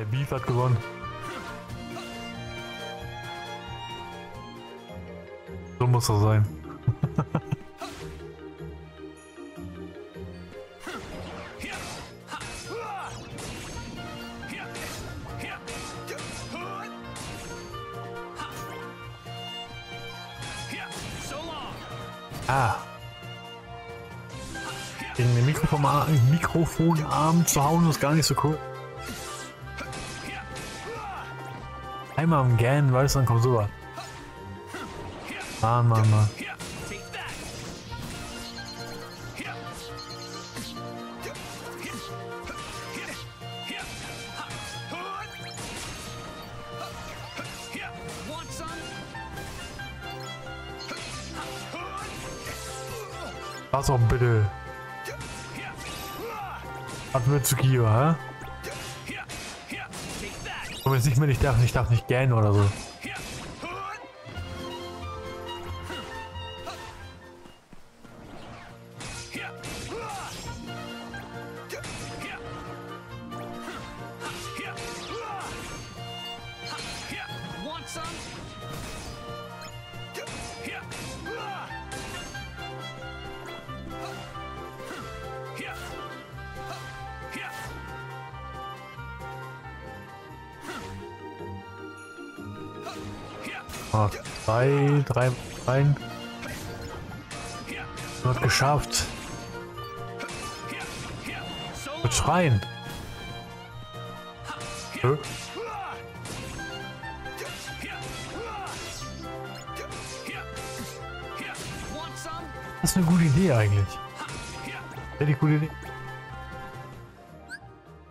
Der Beef hat gewonnen. So muss er sein. Ah. Den Mikrofonarm zu hauen ist gar nicht so cool. Einmal am Gan, weißt du, dann kommt sowas. Mann, Mann, Mann. Was auch bitte. Was willst du hier, hä? Und jetzt nicht mehr, ich darf, ich darf nicht gähnen oder so. Das ist eine gute Idee eigentlich. Ja, die gute Idee.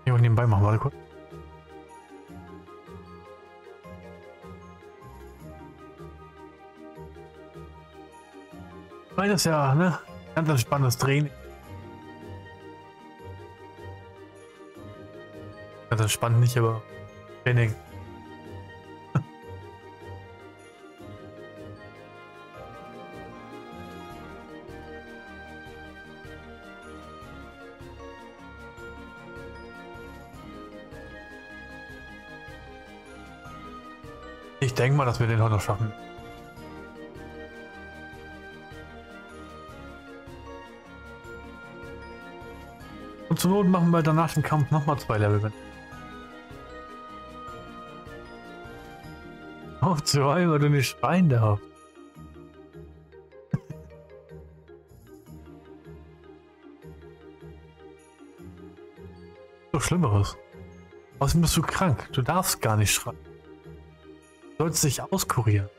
Ich will nebenbei machen, warte kurz. Weil das ja, ne? Ganz entspanntes Training. Ganz entspannt nicht, aber Training. Denke mal, dass wir den heute noch schaffen. Und zur Not machen wir danach den Kampf nochmal zwei Level. wenn- Auf zwei, weil du nicht schreien darfst. so Schlimmeres. Außerdem bist du krank. Du darfst gar nicht schreien. Du sollst dich auskurieren.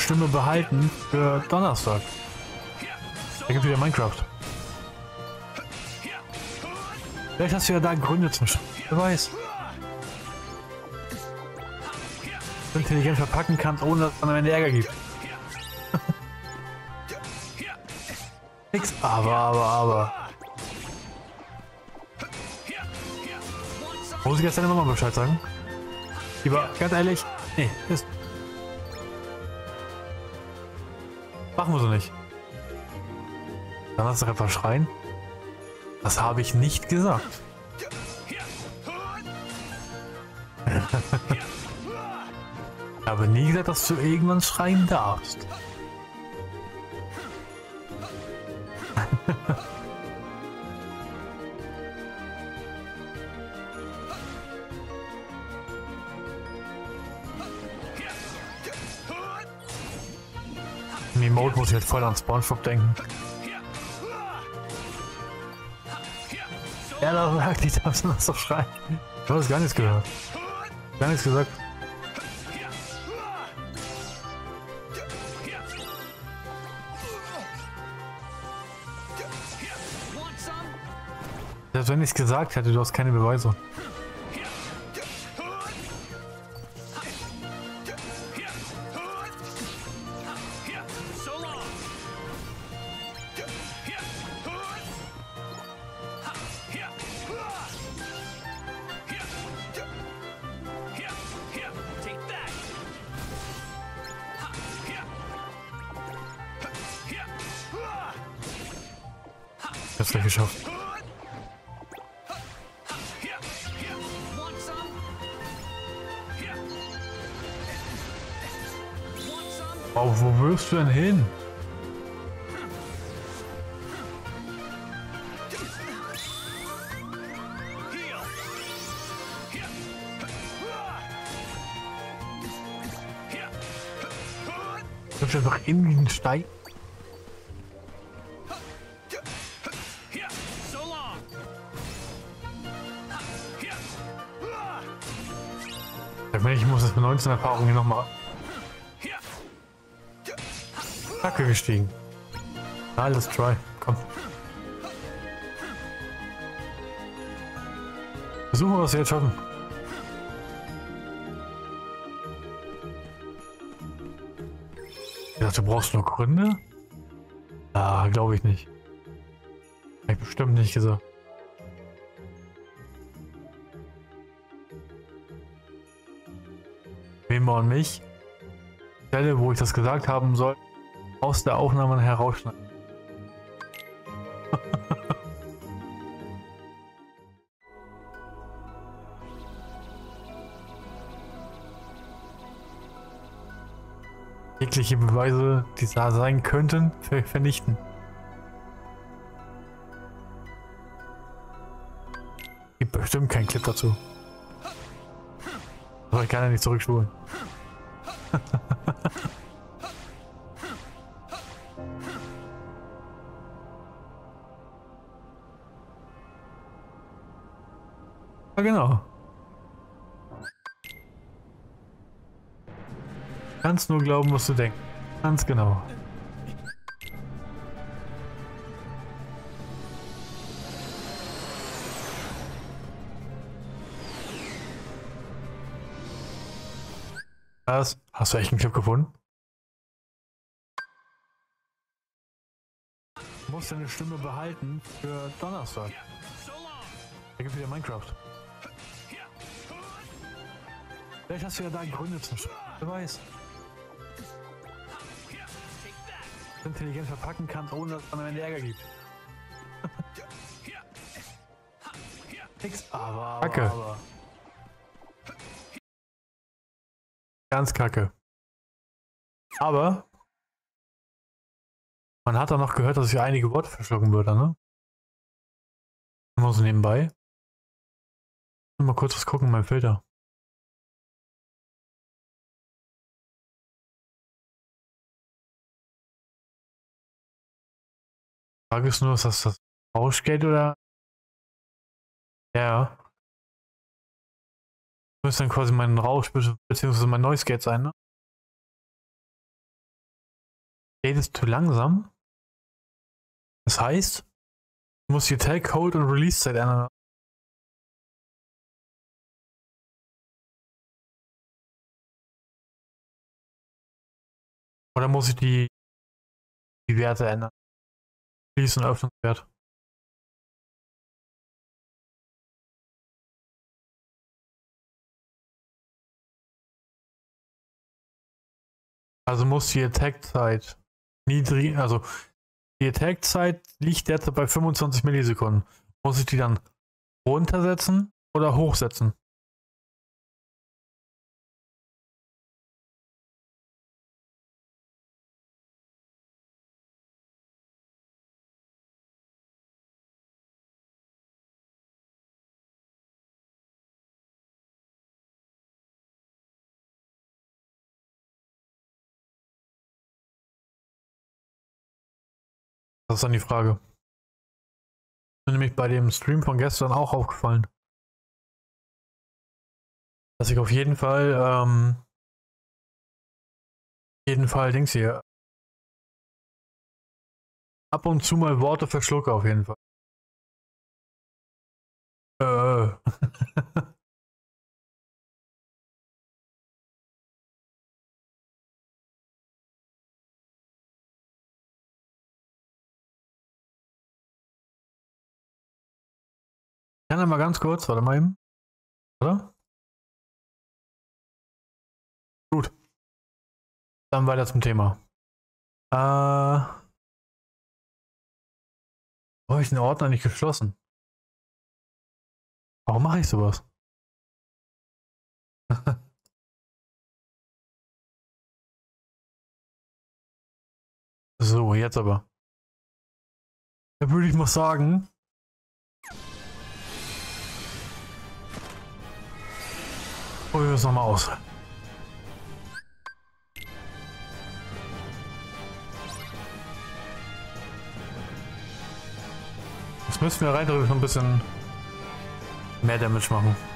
Stimme behalten für Donnerstag. Da gibt wieder Minecraft. Vielleicht hast du ja da Gründe zum Sch Wer weiß. Intelligent verpacken kannst, ohne dass es am Ende Ärger gibt. Nix, aber, aber, aber. Muss ich jetzt deine Mama Bescheid sagen? Lieber, ganz ehrlich, nee, ist. Machen wir so nicht. Du einfach schreien. Das habe ich nicht gesagt. ich habe nie gesagt, dass du irgendwann schreien darfst. Muss ich jetzt voll an Spongebob denken. Ja, da sagt die darfst noch so schreien. Du hast gar nichts gehört. Gar nichts gesagt. Selbst wenn ich es gesagt hätte, du hast keine Beweise. Jetzt gleich geschafft. Oh, wo wirst du denn hin? Hüpft einfach in den Stein. 15 Erfahrung hier nochmal. Kacke gestiegen. Alles try. Komm. Versuchen, wir es jetzt schon. Ich dachte, du brauchst nur Gründe? Ah, glaube ich nicht. Hab ich bestimmt nicht gesagt. Memo an mich. Stelle, wo ich das gesagt haben soll, aus der Aufnahme herausschneiden. Jegliche Beweise, die da sein könnten, ver vernichten. Gibt bestimmt keinen Clip dazu. Aber ich kann ja nicht zurückspulen. Ja, genau. Kannst nur glauben, was du denkst. Ganz genau. Was? Hast du echt einen Clip gefunden? Du musst deine Stimme behalten für Donnerstag. Da gibt wieder Minecraft. Vielleicht hast du ja da Gründe zum Sch Wer weiß. Intelligent verpacken kannst, ohne dass es am Ende Ärger gibt. Nix, aber, aber, Kacke. aber. Ganz kacke. Aber man hat da noch gehört, dass ich einige Worte verschlucken würde, ne? Immer so nebenbei. Mal kurz was gucken, mein Filter. Frage ist nur, ist das das Rauschgeld oder? Ja. Müsste dann quasi mein Rausch beziehungsweise mein Noise Gate sein, ne? Gate ist zu langsam. Das heißt, ich muss die Tag, Hold und Release Zeit ändern. Oder muss ich die, die Werte ändern? Schließ- und Öffnungswert. Also muss die Attack-Zeit niedrig, also die Attack-Zeit liegt derzeit bei 25 Millisekunden. Muss ich die dann runtersetzen oder hochsetzen? Das ist dann die Frage. Mir nämlich bei dem Stream von gestern auch aufgefallen. Dass ich auf jeden Fall, ähm, jeden Fall Dings hier. Ab und zu mal Worte verschlucke auf jeden Fall. Äh. Ja mal ganz kurz, warte mal eben. Oder? Gut. Dann weiter zum Thema. Äh. habe ich den Ordner nicht geschlossen? Warum mache ich sowas? so, jetzt aber. Da würde ich mal sagen. Probieren wir es nochmal aus. Jetzt müssen wir rein theoretisch noch ein bisschen mehr Damage machen.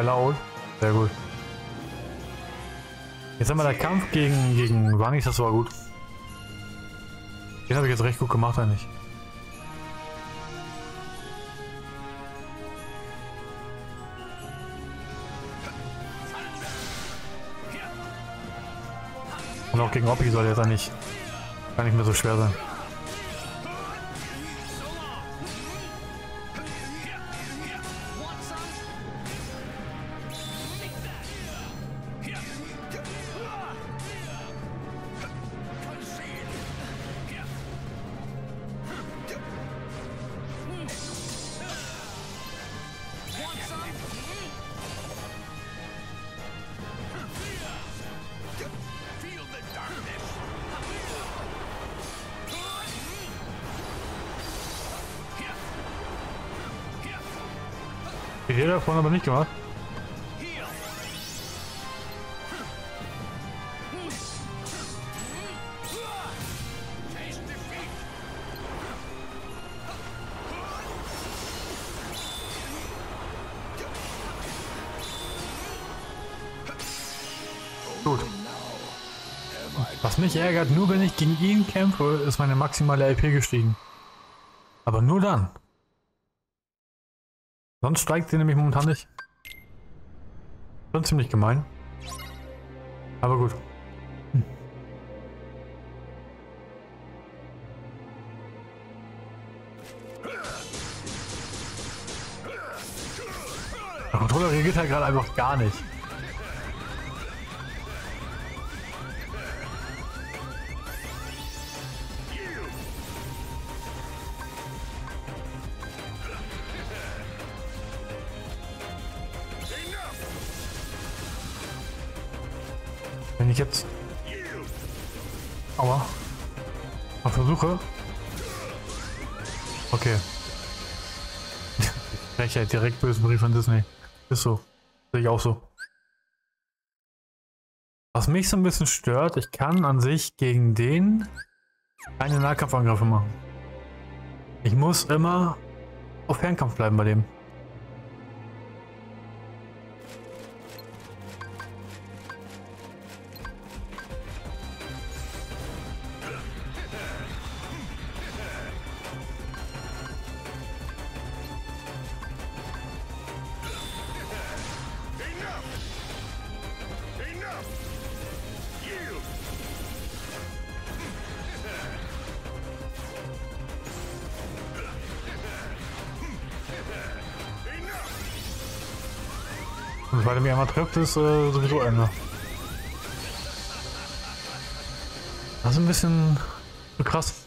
Wieder laut. Sehr gut. Jetzt haben wir der Kampf gegen, gegen Vanis, das war gut. Den habe ich jetzt recht gut gemacht eigentlich. Und auch gegen Oppi soll jetzt eigentlich gar nicht mehr so schwer sein. Davon aber nicht gemacht. Gut. Was mich ärgert, nur wenn ich gegen ihn kämpfe, ist meine maximale LP gestiegen. Aber nur dann. Sonst steigt sie nämlich momentan nicht. Schon ziemlich gemein. Aber gut. Hm. Der Controller reagiert halt gerade einfach gar nicht. Wenn ich jetzt... Aua. Mal versuche... Okay. Frechheit, direkt bösen Brief von Disney. Ist so. Sehe ich auch so. Was mich so ein bisschen stört, ich kann an sich gegen den keine Nahkampfangriffe machen. Ich muss immer auf Fernkampf bleiben bei dem. Einmal trifft, ist äh, sowieso Ende. Das ist ein bisschen krass.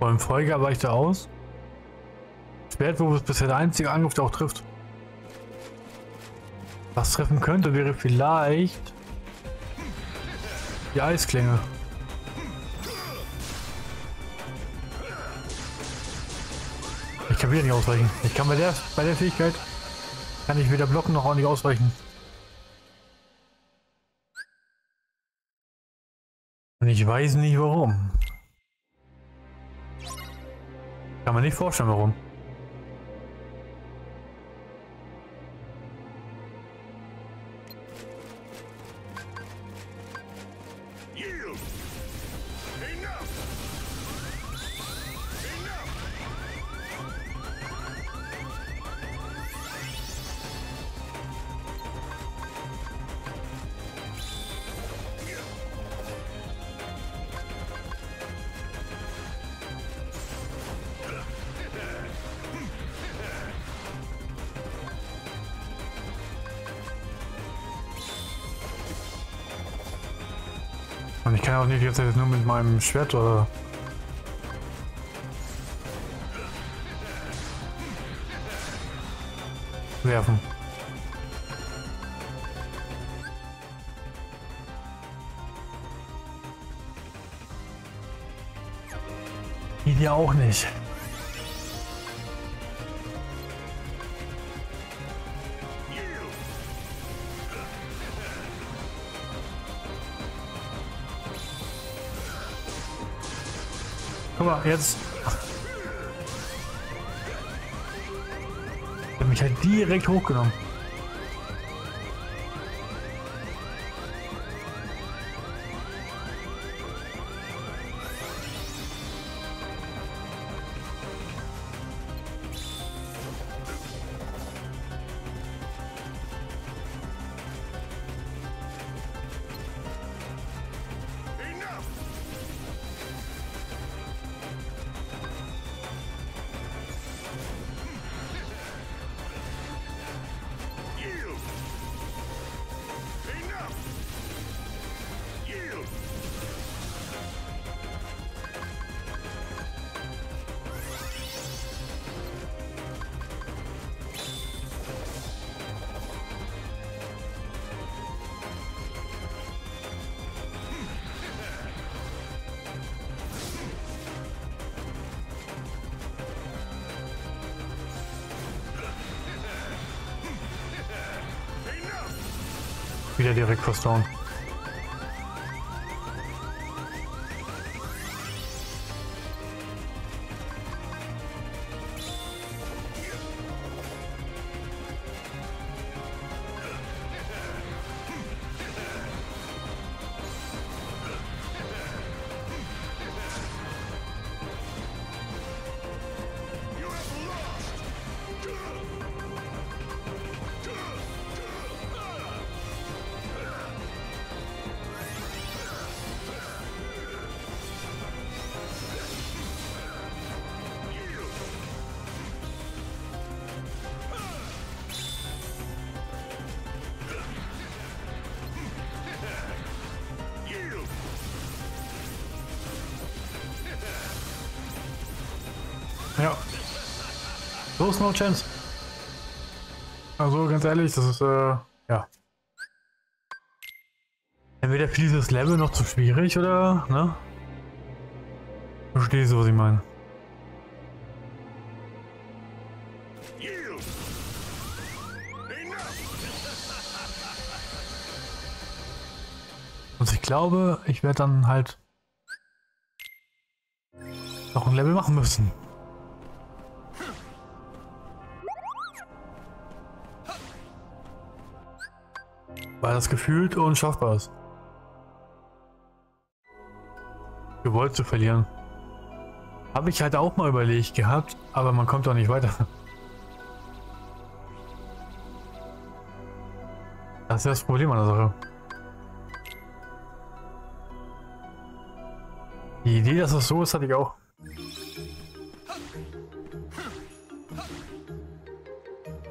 Beim Folger weicht er aus. Schwert, wo es bisher der einzige Angriff, der auch trifft. Was treffen könnte, wäre vielleicht die Eisklinge. Ich kann wieder nicht ausweichen. Ich kann bei der, bei der Fähigkeit kann ich weder blocken noch auch nicht ausweichen. Und ich weiß nicht warum. Kann man nicht vorstellen warum. Und ich kann auch nicht jetzt nur mit meinem Schwert oder. Jetzt. Der hat mich halt direkt hochgenommen. Wieder direkt fast Ist no chance. Also ganz ehrlich, das ist äh, ja. Entweder für dieses Level noch zu schwierig oder, ne? Verstehst du, was ich meine? Und ich glaube, ich werde dann halt noch ein Level machen müssen. Weil das gefühlt unschaffbar ist. Gewollt zu verlieren. Habe ich halt auch mal überlegt gehabt, aber man kommt doch nicht weiter. Das ist das Problem an der Sache. Die Idee, dass es so ist, hatte ich auch.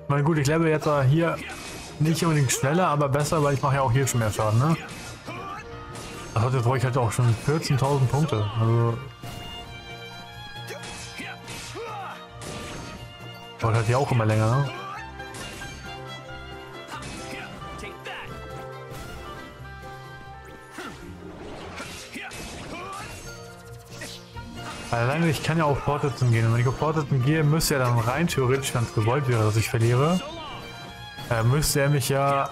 Na gut, ich level jetzt hier nicht unbedingt schneller, aber besser, weil ich mache ja auch hier schon mehr Schaden, ne? Das hat jetzt ruhig halt auch schon 14.000 Punkte. Also Dauert halt ja auch immer länger, ne? Alleine, ich kann ja auf Fortsetzen gehen. Und wenn ich auf Fortsetzen gehe, müsste ja dann rein theoretisch, wenn es gewollt wäre, dass ich verliere, äh, müsste er mich ja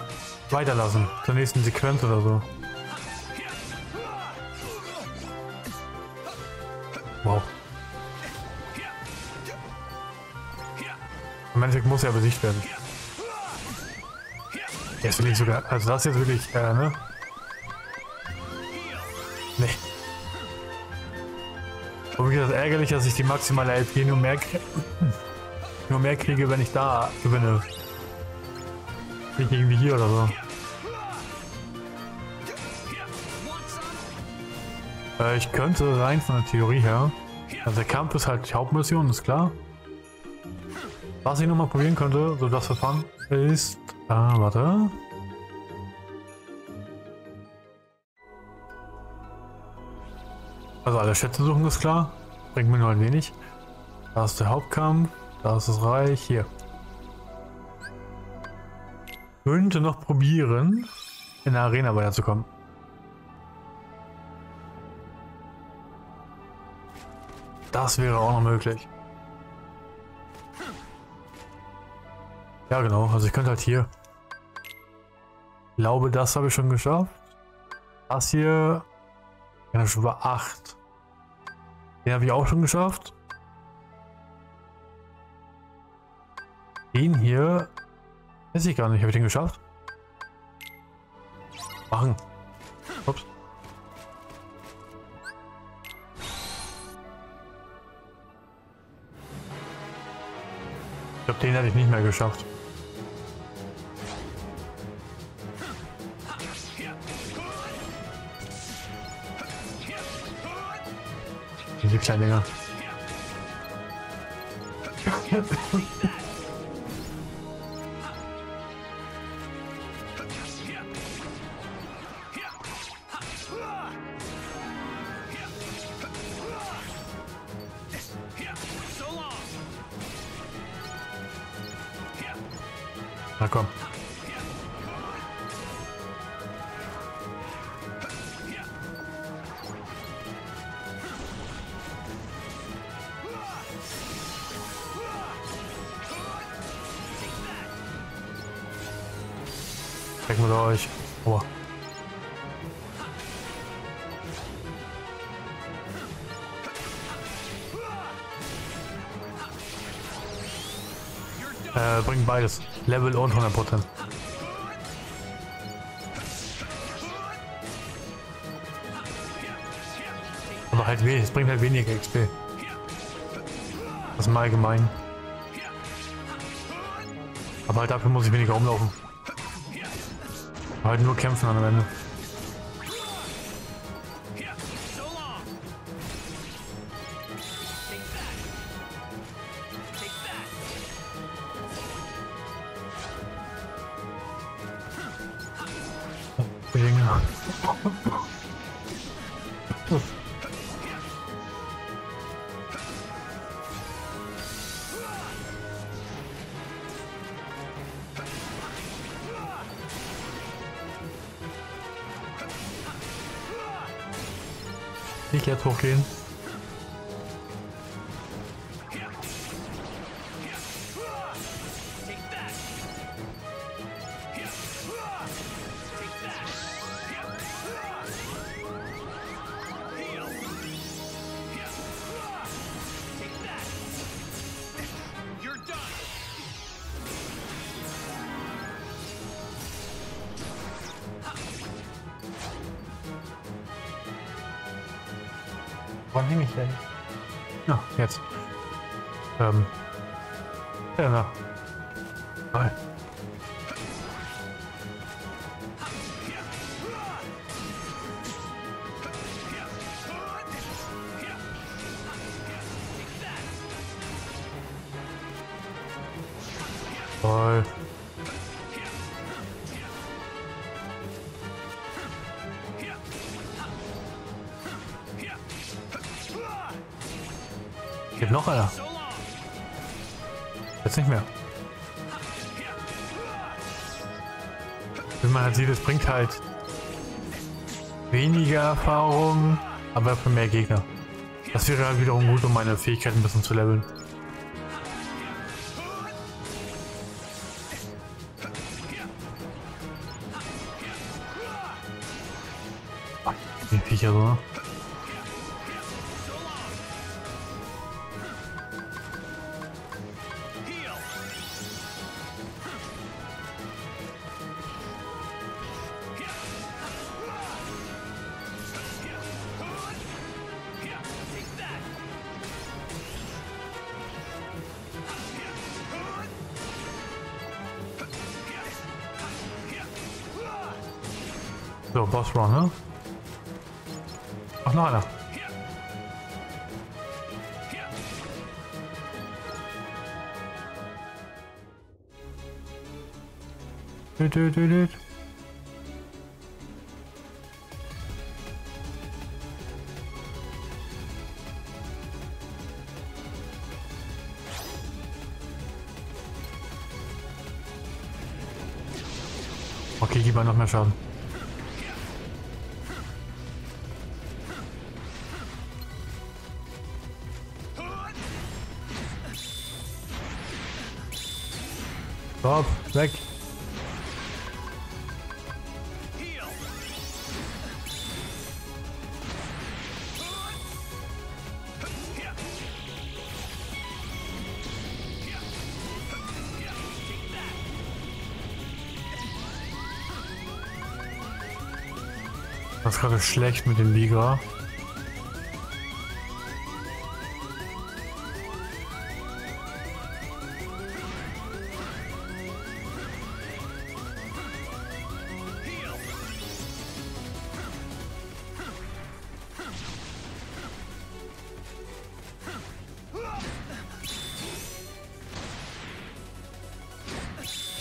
weiterlassen. Zur nächsten Sequenz oder so. Wow. Im Endeffekt muss er besiegt werden. Jetzt will ich sogar, also das jetzt wirklich, äh, ne? Nee. Und wie gesagt, ärgerlich, dass ich die maximale LP nur mehr, nur mehr kriege, wenn ich da gewinne. Nicht irgendwie hier oder so. Äh, ich könnte rein von der Theorie her. Also der Kampf ist halt die Hauptmission, ist klar. Was ich nochmal probieren könnte, so das Verfahren, ist. Ah, warte. Also alle Schätze suchen ist klar. Bringt mir nur ein wenig. Da ist der Hauptkampf. Da ist das Reich. Hier. Könnte noch probieren, in der Arena weiterzukommen. Das wäre auch noch möglich. Ja, genau. Also ich könnte halt hier. Ich glaube, das habe ich schon geschafft. Das hier. Ja, schon bei 8. Den habe ich auch schon geschafft. Den hier. Weiß ich gar nicht. Habe ich den geschafft? Machen. Ups. Ich glaube, den hätte ich nicht mehr geschafft. Diese kleinen Dinger. Checken wir euch. Aua. Äh, bringt beides. Level und 100%. Aber halt wenig, es bringt halt weniger XP. Das ist mal allgemein. Aber halt dafür muss ich weniger umlaufen. Halt nur kämpfen am Ende. Geht noch einer. Jetzt nicht mehr. Man halt sieht, es bringt halt weniger Erfahrung, aber für mehr Gegner. Das wäre halt wiederum gut, um meine Fähigkeiten ein bisschen zu leveln. Viecher so, Düt. Okay, gib noch mehr Schaden. Stop, weg. Ist gerade schlecht mit dem Liga.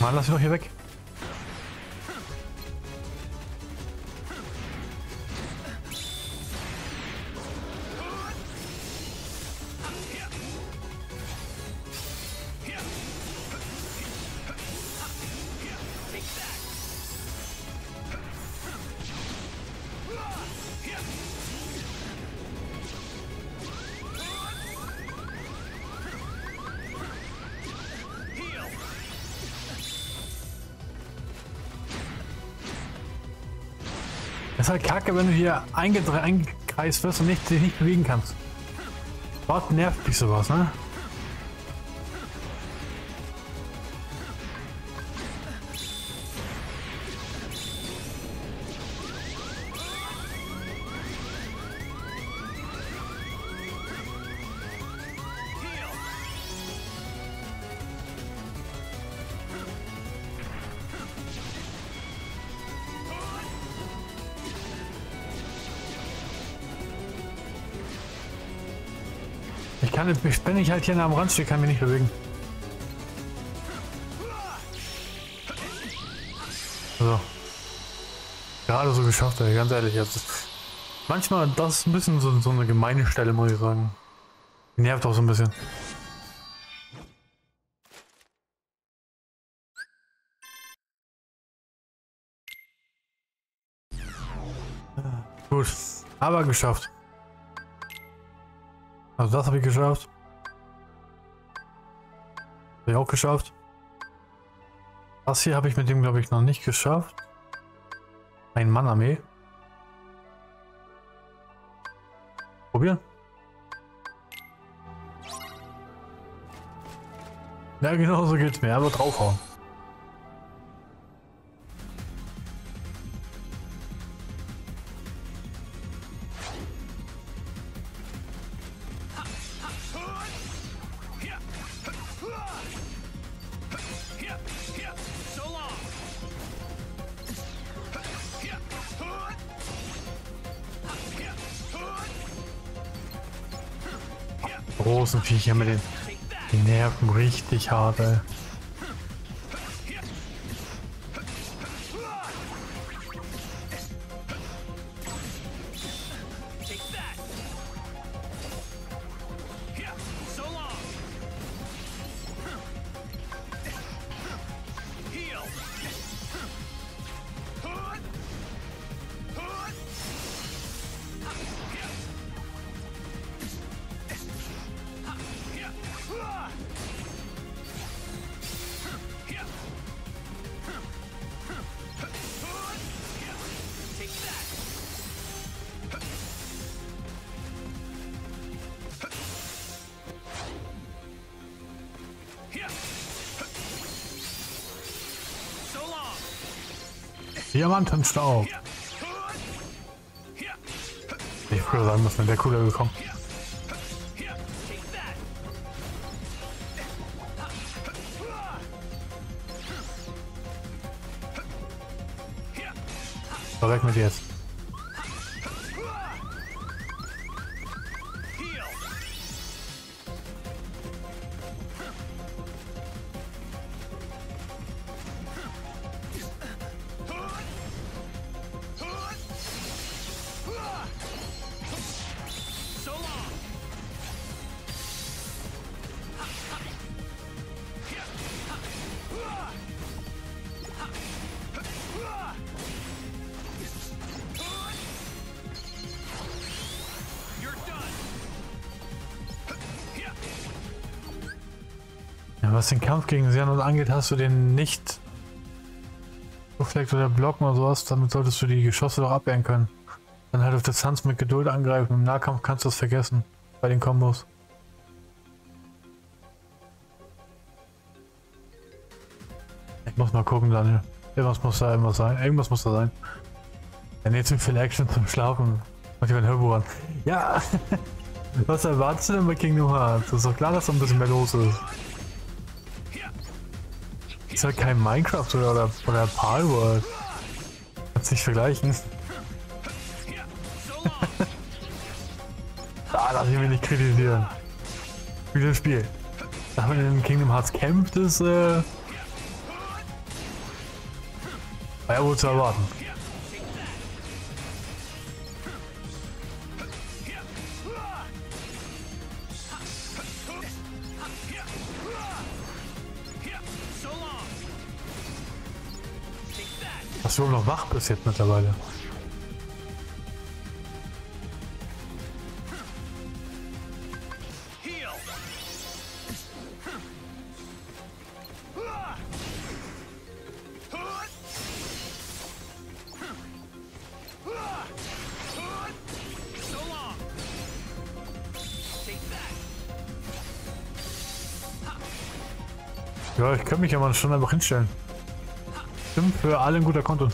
Mann, lass mich doch hier weg. Das ist halt kacke, wenn du hier eingekreist wirst und nicht, dich nicht bewegen kannst. Dort nervt mich sowas, ne? Kann, wenn ich halt hier nah am Rand stehe, kann ich mich nicht bewegen. So. Gerade so geschafft, ey, ganz ehrlich. Jetzt ist, manchmal, das ist ein bisschen so, so eine gemeine Stelle, muss ich sagen. Nervt auch so ein bisschen. Gut, aber geschafft. Also das habe ich geschafft. Habe ich auch geschafft. Das hier habe ich mit dem, glaube ich, noch nicht geschafft. Ein Mann-Armee. Probieren. Ja, genau so geht's mir. Aber draufhauen. Viecher mit den, die nerven richtig hart. Diamantenstaub. Ich früher sagen müssen, wäre cooler gekommen. Kampf gegen Xenon angeht, hast du den nicht gefleckt oder blocken oder sowas, damit solltest du die Geschosse doch abwehren können. Dann halt auf Distanz mit Geduld angreifen. Im Nahkampf kannst du es vergessen. Bei den Kombos. Ich muss mal gucken, Daniel. Irgendwas muss da irgendwas sein. Irgendwas muss da sein. Dann jetzt viel Action zum Schlafen. Mach dir ein Hörbuch an. Ja! Was erwartest du denn bei Kingdom Hearts? Das ist doch klar, dass da ein bisschen mehr los ist. Ist halt kein Minecraft oder, oder, oder Palworld. Kannst nicht vergleichen. Da lass ich mich nicht kritisieren. Gutes Spiel. Dass man in Kingdom Hearts kämpft, ist äh, war ja wohl zu erwarten. Dass du noch wach bist jetzt mittlerweile. Ja, ich könnte mich ja schon einfach hinstellen. Stimmt, für alle ein guter Konto.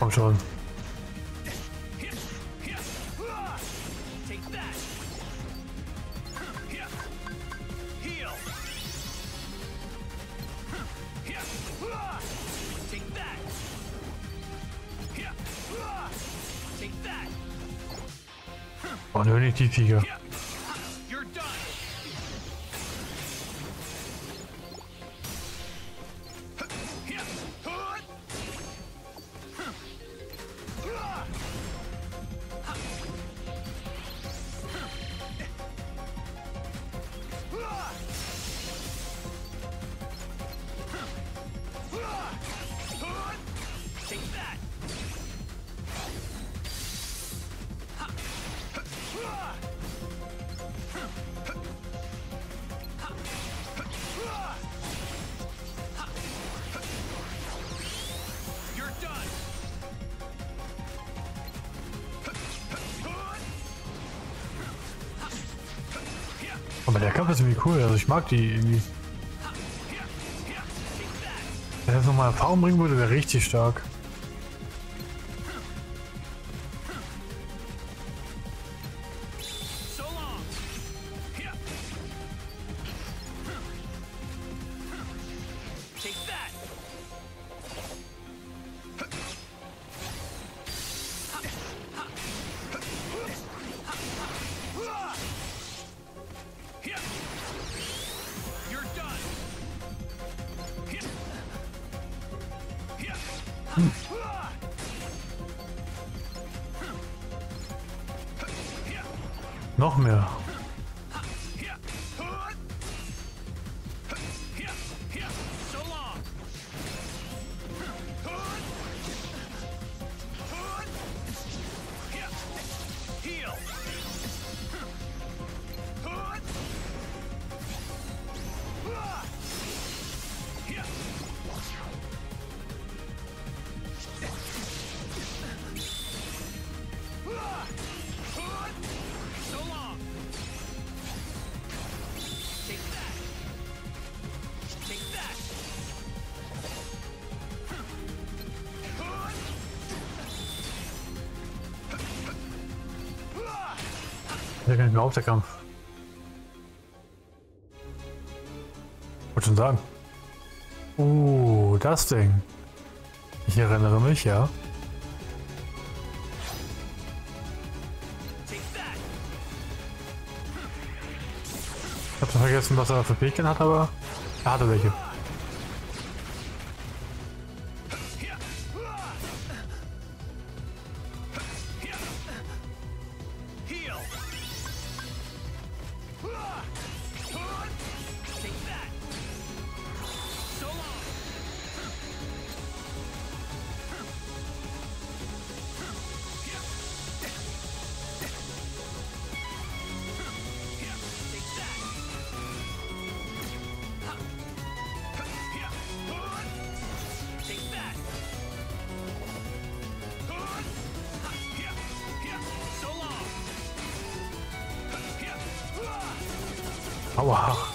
Komm schon. Oh, nö, Also ich mag die irgendwie. Wenn das nochmal Erfahrung bringen würde, wäre richtig stark. Noch mehr. Der Kampf. Wollte schon sagen. Uh, das Ding. Ich erinnere mich, ja. Ich hab schon vergessen, was er für Fähigkeiten hat, aber er hatte welche. Aua.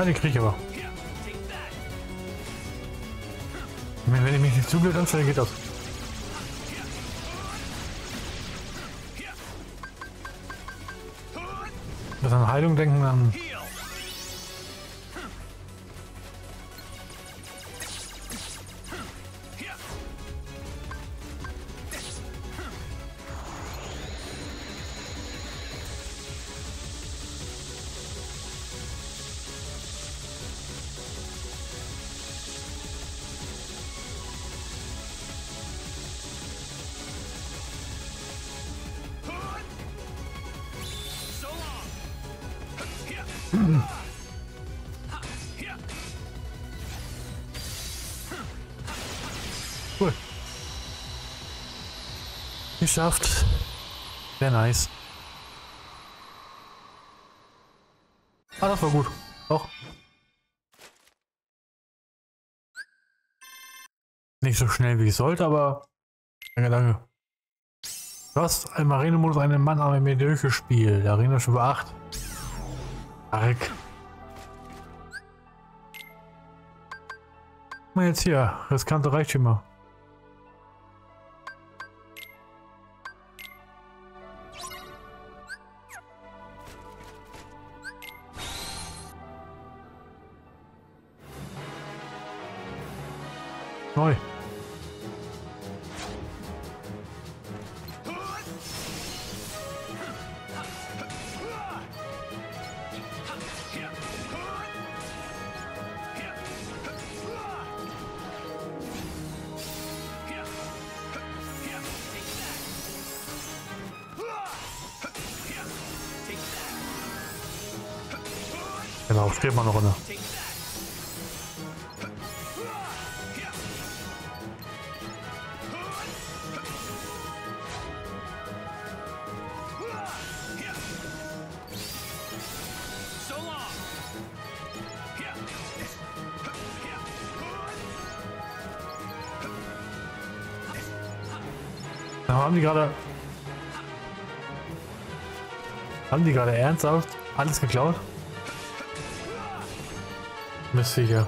Ja, die krieg ich aber. Wenn ich mich nicht zu blöd anstelle, geht das. Geschafft. Sehr nice. Ah, das war gut. Doch. Nicht so schnell wie ich sollte, aber. Danke, danke. Du hast im Arena-Modus einen Mann aber mir durchgespielt. Arena Stufe 8. Arg. Mal jetzt hier. Riskante Reichtümer. Haben die gerade. Haben die gerade ernsthaft alles geklaut? Mistviecher.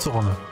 Letzte Runde.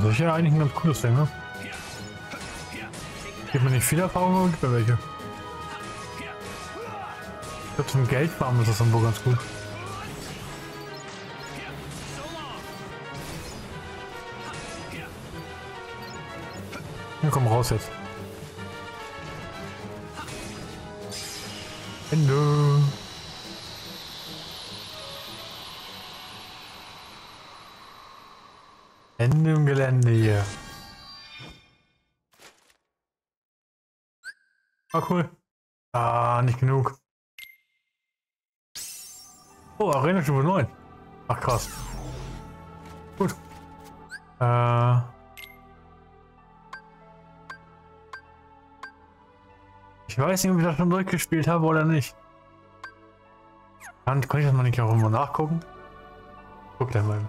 Und sicher eigentlich ein ganz cooles Ding, ne? Gibt mir nicht viel Erfahrung, aber gibt mir welche. Ich glaube, zum Geldfarmen ist das dann wohl ganz gut. Ja, komm raus jetzt. Weiß nicht, ob ich das schon durchgespielt habe oder nicht. Kann, kann ich das mal nicht auch immer nachgucken? Guck gleich mal.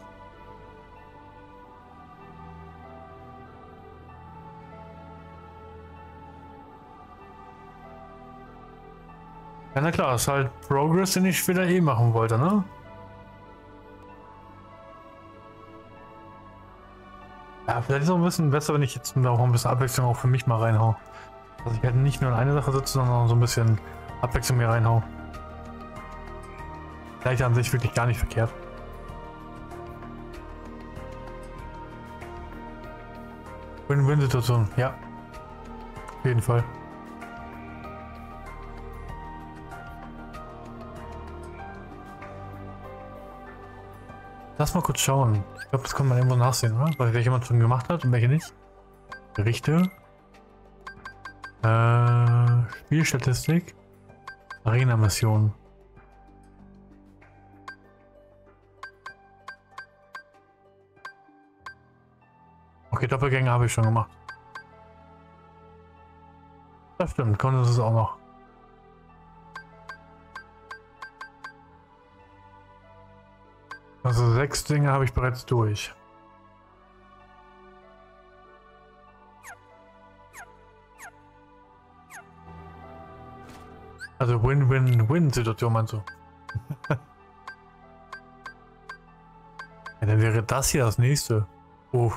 Ja, na klar, ist halt Progress, den ich später eh machen wollte, ne? Ja, vielleicht ist es auch ein bisschen besser, wenn ich jetzt auch ein bisschen Abwechslung auch für mich mal reinhau. Dass ich halt nicht nur in eine Sache sitze, sondern so ein bisschen Abwechslung mir reinhau. Vielleicht an sich wirklich gar nicht verkehrt. Win-Win-Situation, ja. Auf jeden Fall. Lass mal kurz schauen. Ich glaube, das kann man irgendwo nachsehen, oder? Weil welche jemand schon gemacht hat und welche nicht. Berichte. Äh, Spielstatistik. Arena-Mission. Okay, Doppelgänge habe ich schon gemacht. Das stimmt, konnte es auch noch. Also sechs Dinge habe ich bereits durch. Also Win-Win-Win-Situation meinst du? ja, dann wäre das hier das nächste. Oh.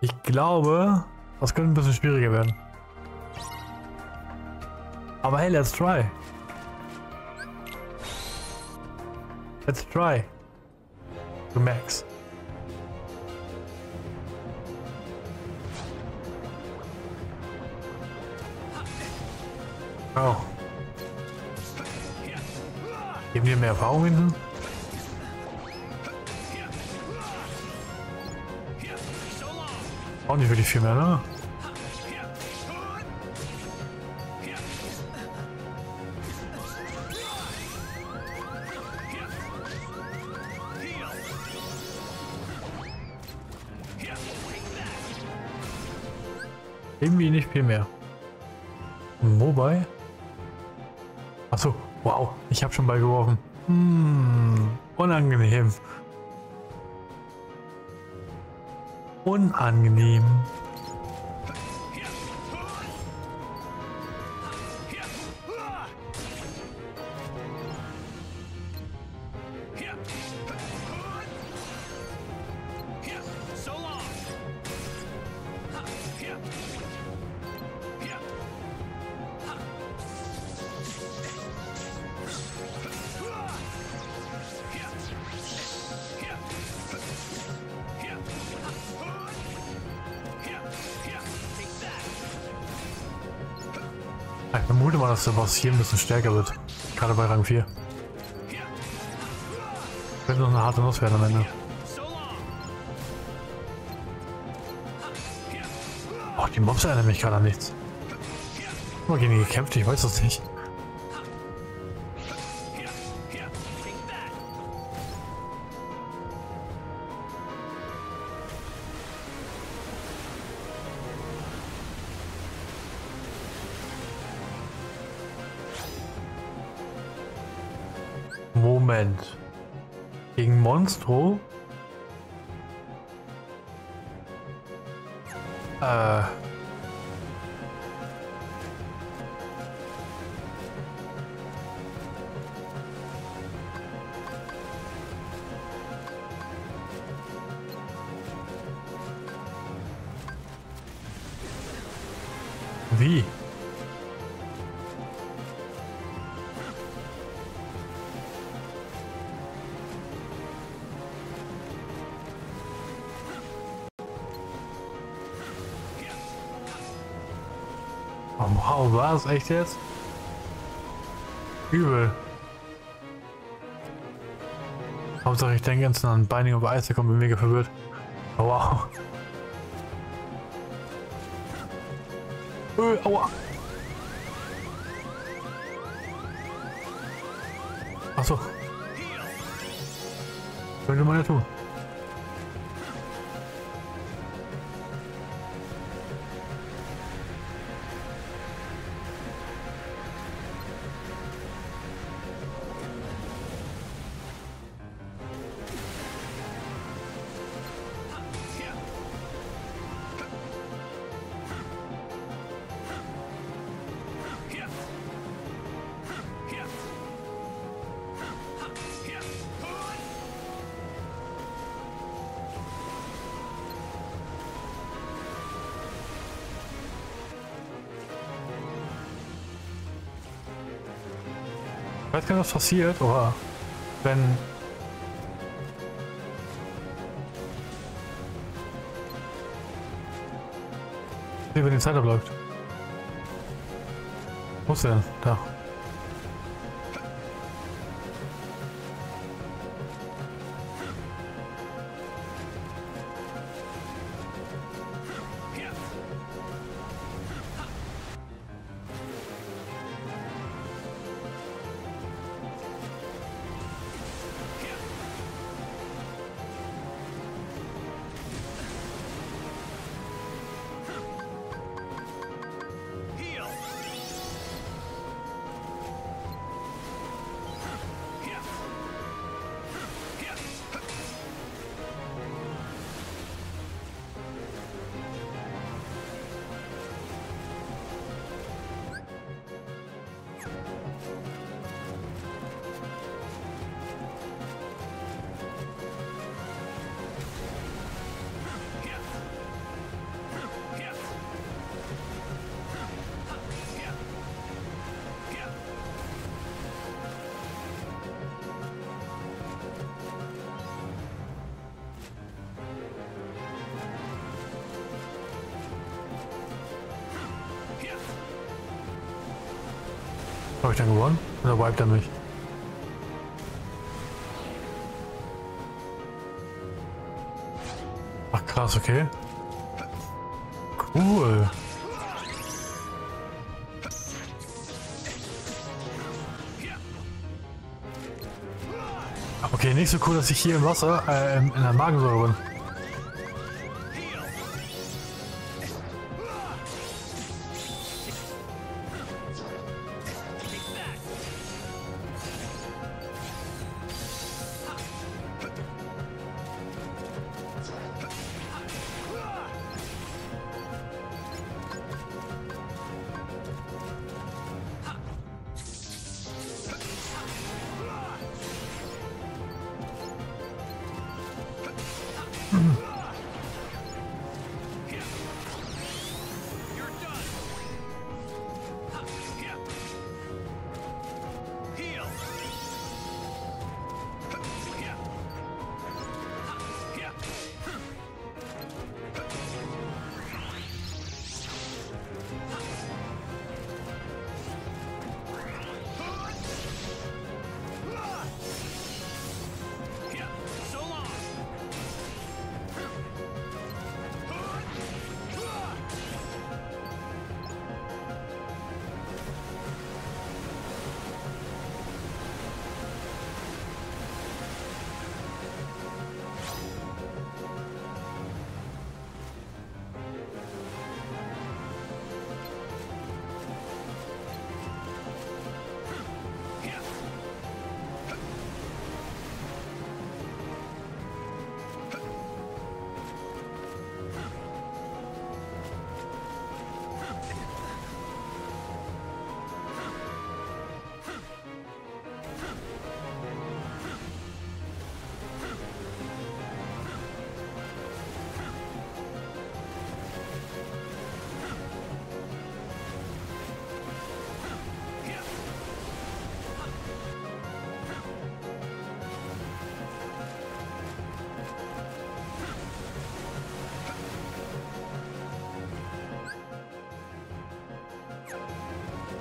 Ich glaube, das könnte ein bisschen schwieriger werden. Aber hey, let's try. Let's try. To max. Oh. Geben wir mehr Erfahrung hinten? Auch nicht wirklich viel mehr, ne? Irgendwie nicht viel mehr. Mobile? Achso, wow, ich habe schon beigeworfen. Hm, unangenehm. Unangenehm. Dass der Boss hier ein bisschen stärker wird. Gerade bei Rang 4. Könnte noch eine harte Nuss werden am Ende. Oh, die Mobs erinnern mich gerade an nichts. Mal gegen die gekämpft, ich weiß das nicht. Wie? Oh, wow, war das echt jetzt? Übel. Hauptsache ich denke jetzt an Binding of Isaac und bin mega verwirrt. Oh, wow. Äh, aua. Achso, Heal. könnte Nicht, was passiert, oder wenn... Wie wenn die Zeit abläuft. Wo ist der denn? Da. Habe ich dann gewonnen? Oder wiped er mich? Ach krass, okay. Cool. Okay, nicht so cool, dass ich hier im Wasser, äh, in in der Magensäure bin.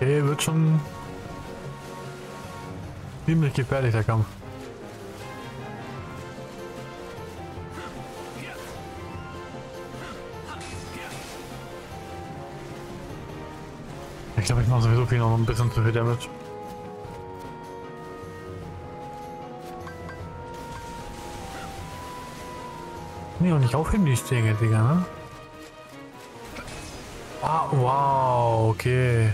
Okay, wird schon ziemlich gefährlich der Kampf. Ich glaube, ich mache sowieso viel noch ein bisschen zu viel Damage. Nee, und nicht aufheben die Stege, Digga, ne? Ah, wow, okay.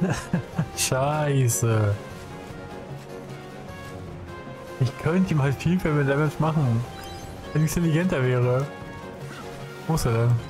Scheiße. Ich könnte ihm halt viel mehr Damage machen. Wenn ich intelligenter wäre. Muss er denn?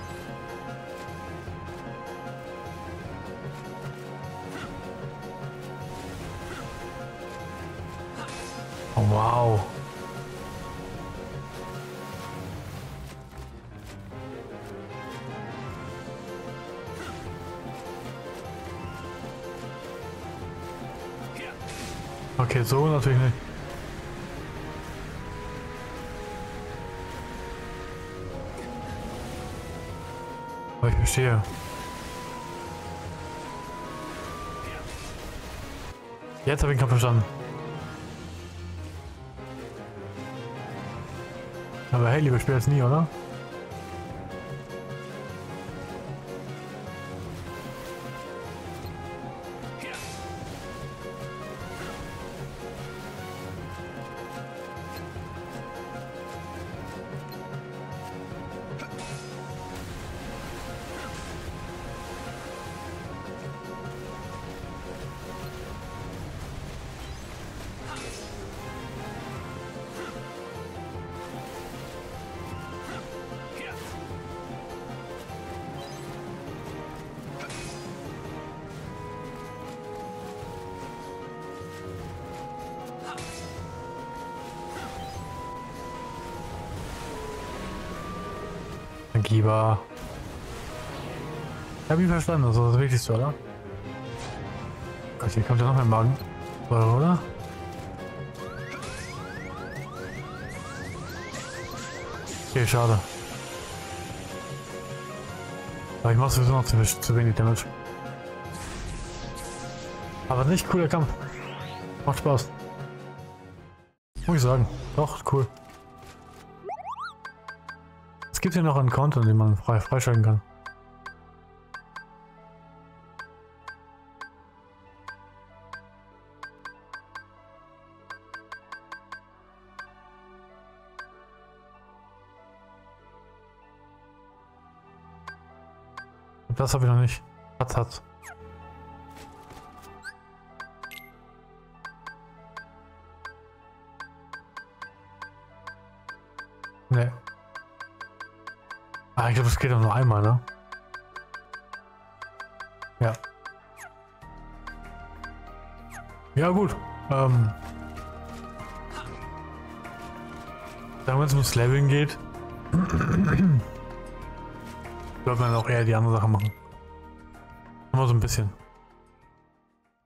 Verstehe. Jetzt habe ich ihn verstanden. Aber hey, lieber Spiel jetzt nie, oder? Gieber. Ich hab ihn verstanden, das ist das Wichtigste, oder? Gott, hier kommt ja noch ein Magen. Oder? Okay, schade. Aber ich mach sowieso noch zu, zu wenig Damage. Aber nicht cooler Kampf. Macht Spaß. Muss ich sagen. Doch, cool. Es gibt hier noch einen Content, den man frei freischalten kann. Das habe ich noch nicht. Hat's, hat's. Ah, ich glaube, es geht doch nur einmal, ne? Ja. Ja, gut. Ähm. Wenn es ums Leveln geht, sollte man auch eher die andere Sache machen. Nur so ein bisschen.